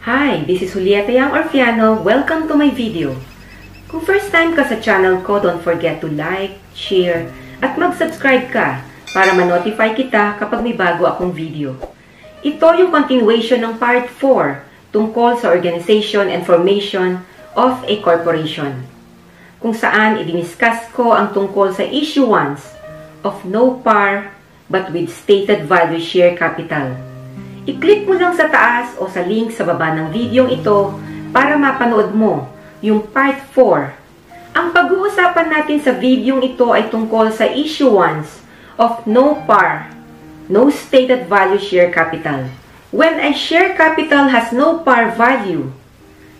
Hi, this is Julieta Yang Orfiano. Welcome to my video. Kung first time ka sa channel ko, don't forget to like, share, at mag-subscribe ka para ma-notify kita kapag may bago akong video. Ito yung continuation ng part 4 tungkol sa organization and formation of a corporation kung saan idiniscuss ko ang tungkol sa issuance of no par but with stated value share capital. I-click mo lang sa taas o sa link sa baba ng video ito para mapanood mo yung part 4. Ang pag-uusapan natin sa video ito ay tungkol sa issuance of no par, no stated value share capital. When a share capital has no par value,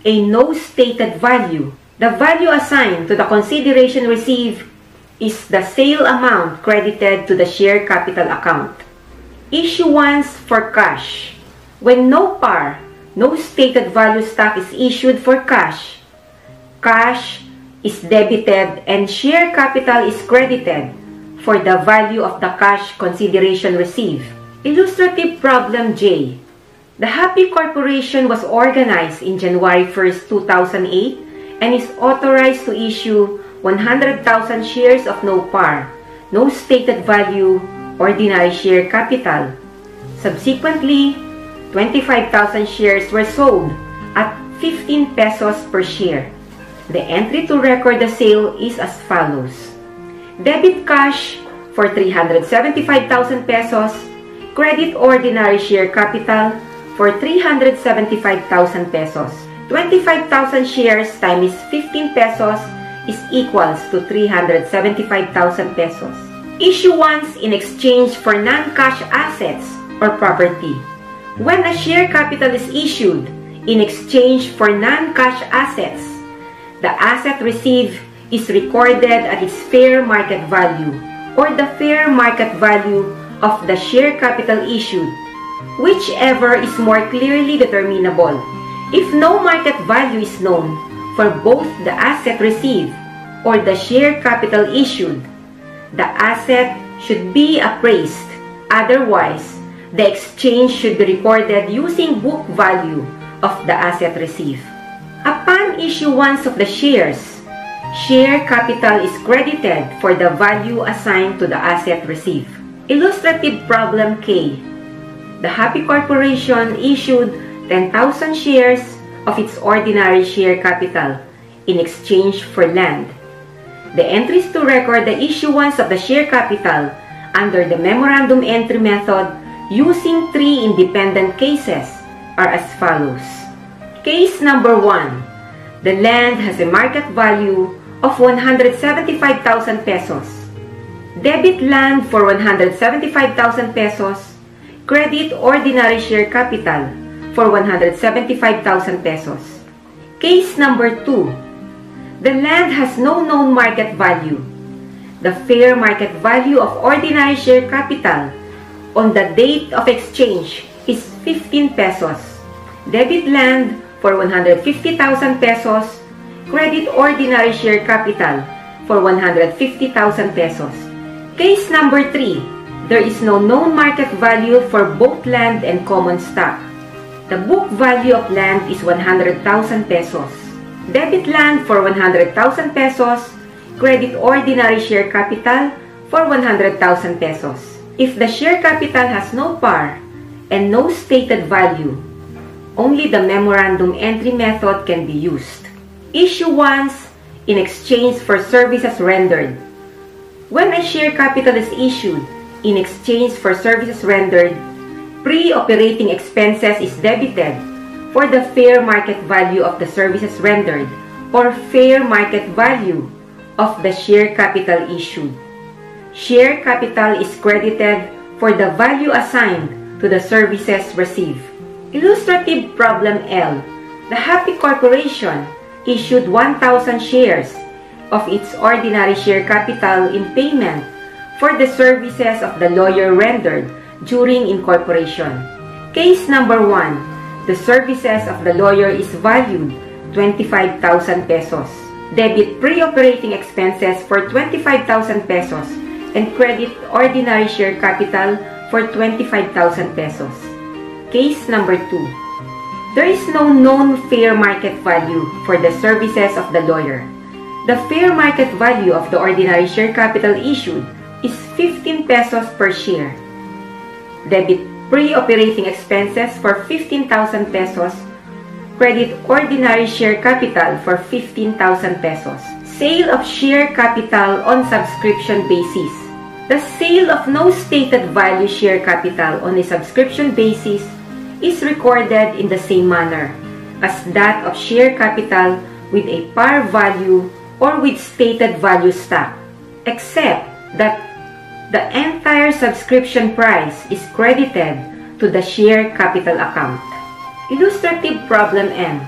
a no stated value, the value assigned to the consideration received is the sale amount credited to the share capital account. Issuance for cash. When no par, no stated value stock is issued for cash, cash is debited and share capital is credited for the value of the cash consideration received. Illustrative problem J. The Happy Corporation was organized in January 1st, 2008 and is authorized to issue 100,000 shares of no par, no stated value, ordinary share capital. Subsequently, 25,000 shares were sold at 15 pesos per share. The entry to record the sale is as follows. Debit cash for 375,000 pesos, credit ordinary share capital for 375,000 pesos. 25,000 shares times 15 pesos is equals to 375,000 pesos. Issuance in exchange for non-cash assets or property. When a share capital is issued in exchange for non-cash assets, the asset received is recorded at its fair market value or the fair market value of the share capital issued, whichever is more clearly determinable. If no market value is known for both the asset received or the share capital issued, the asset should be appraised. Otherwise, the exchange should be recorded using book value of the asset received. Upon issuance of the shares, share capital is credited for the value assigned to the asset received. Illustrative problem K. The Happy Corporation issued 10,000 shares of its ordinary share capital in exchange for land. The entries to record the issuance of the share capital under the memorandum entry method using three independent cases are as follows. Case number 1. The land has a market value of 175,000 pesos. Debit land for 175,000 pesos. Credit ordinary share capital for 175,000 pesos. Case number 2. The land has no known market value. The fair market value of ordinary share capital on the date of exchange is 15 pesos. Debit land for 150,000 pesos. Credit ordinary share capital for 150,000 pesos. Case number 3. There is no known market value for both land and common stock. The book value of land is 100,000 pesos. Debit land for 100,000 pesos, credit ordinary share capital for 100,000 pesos. If the share capital has no par and no stated value, only the memorandum entry method can be used. Issuance in exchange for services rendered. When a share capital is issued in exchange for services rendered, pre-operating expenses is debited for the fair market value of the services rendered or fair market value of the share capital issued. Share capital is credited for the value assigned to the services received. Illustrative problem L. The Happy Corporation issued 1,000 shares of its ordinary share capital in payment for the services of the lawyer rendered during incorporation. Case number 1 the services of the lawyer is valued 25,000 pesos. Debit pre-operating expenses for 25,000 pesos and credit ordinary share capital for 25,000 pesos. Case number 2. There is no known fair market value for the services of the lawyer. The fair market value of the ordinary share capital issued is 15 pesos per share. Debit pre-operating expenses for 15,000 pesos. Credit ordinary share capital for 15,000 pesos. Sale of share capital on subscription basis. The sale of no stated value share capital on a subscription basis is recorded in the same manner as that of share capital with a par value or with stated value stock, except that the entire subscription price is credited to the share capital account. Illustrative Problem N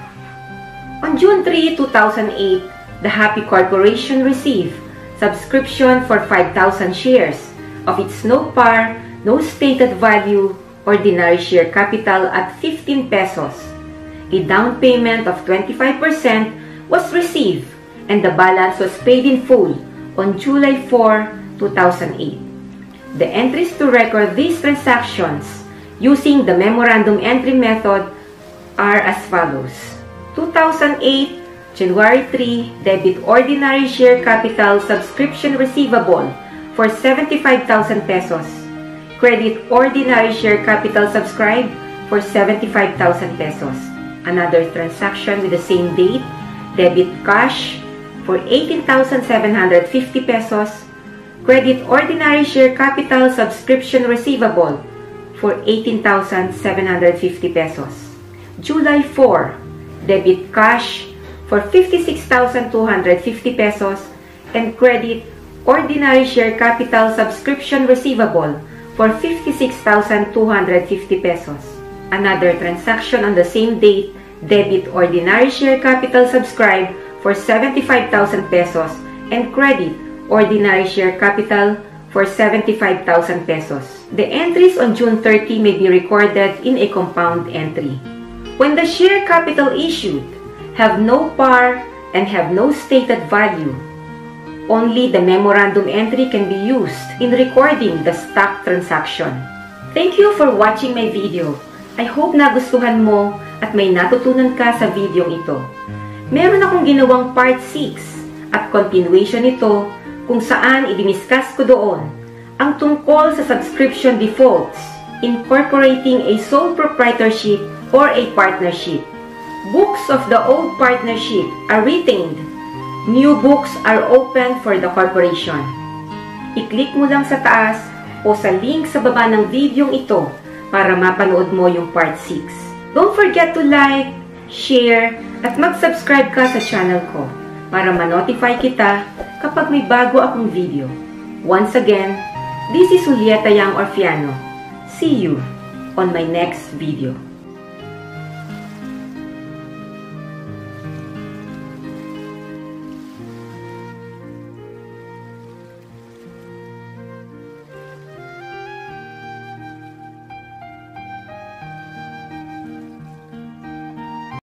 On June 3, 2008, the Happy Corporation received subscription for 5,000 shares of its no par, no stated value ordinary share capital at 15 pesos. A down payment of 25% was received and the balance was paid in full on July 4, 2008. The entries to record these transactions using the memorandum entry method are as follows. 2008 January 3 debit ordinary share capital subscription receivable for 75,000 pesos credit ordinary share capital subscribed for 75,000 pesos. Another transaction with the same date, debit cash for 18,750 pesos, credit ordinary share capital subscription receivable for 18,750 pesos. July 4, debit cash for 56,250 pesos and credit ordinary share capital subscription receivable for 56,250 pesos. Another transaction on the same date, debit ordinary share capital subscribed for 75,000 pesos and credit ordinary share capital for 75,000 pesos. The entries on June 30 may be recorded in a compound entry. When the share capital issued have no par and have no stated value, only the memorandum entry can be used in recording the stock transaction. Thank you for watching my video. I hope nagustuhan mo at may natutunan ka sa video ito. Meron akong ginawang part 6 at continuation nito kung saan idiniscuss ko doon ang tungkol sa subscription defaults, incorporating a sole proprietorship or a partnership. Books of the old partnership are retained New books are open for the corporation. I-click mo lang sa taas o sa link sa baba ng video ito para mapanood mo yung part 6. Don't forget to like, share, at mag-subscribe ka sa channel ko para ma-notify kita kapag may bago akong video. Once again, this is Julieta Yang Orfiano. See you on my next video.